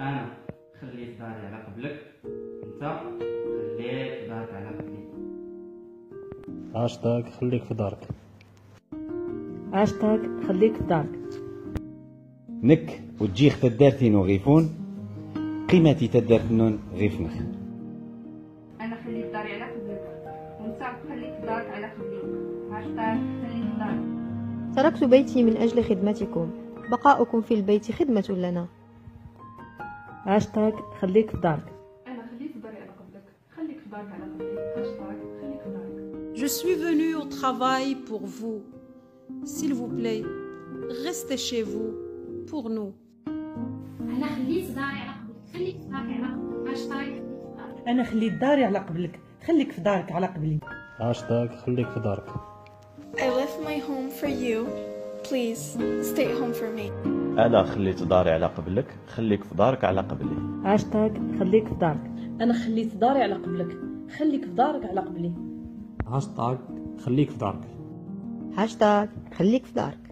أنا خليت داري على قبلك أنت خليت دارك على قبلي هاشتاغ خليك في دارك. هاشتاغ خليك في دارك. نك وتجيخ تدارتين وغيفون قيمتي تدارتنون غيفنخ. أنا خليت داري على قبلك وأنت خليك دارك على قبلي هاشتاغ خليك دارك. تركت بيتي من أجل خدمتكم. بقاؤكم في البيت خدمة لنا. هاشتاغ خليك في دارك أنا خليت داري على قبلك. خليك في دارك على قبلي هاشتاغ خليك في دارك Je suis venue au travail pour vous. S'il vous plaît, restez chez vous pour nous. أنا خليت داري على قبلك. خليك في دارك على قبلك. هاشتاغ خليك في دارك أنا خليت داري على قبلك. خليك في دارك على قبلي. هاشتاغ خليك في دارك I left my home for you. Please stay home for me. أنا خليت داري على قبلك خليك في دارك على قبلي. هاشتاغ خليك في دارك. أنا خليت داري على قبلك خليك في دارك على قبلي. هاشتاغ خليك في دارك. هاشتاغ خليك في دارك.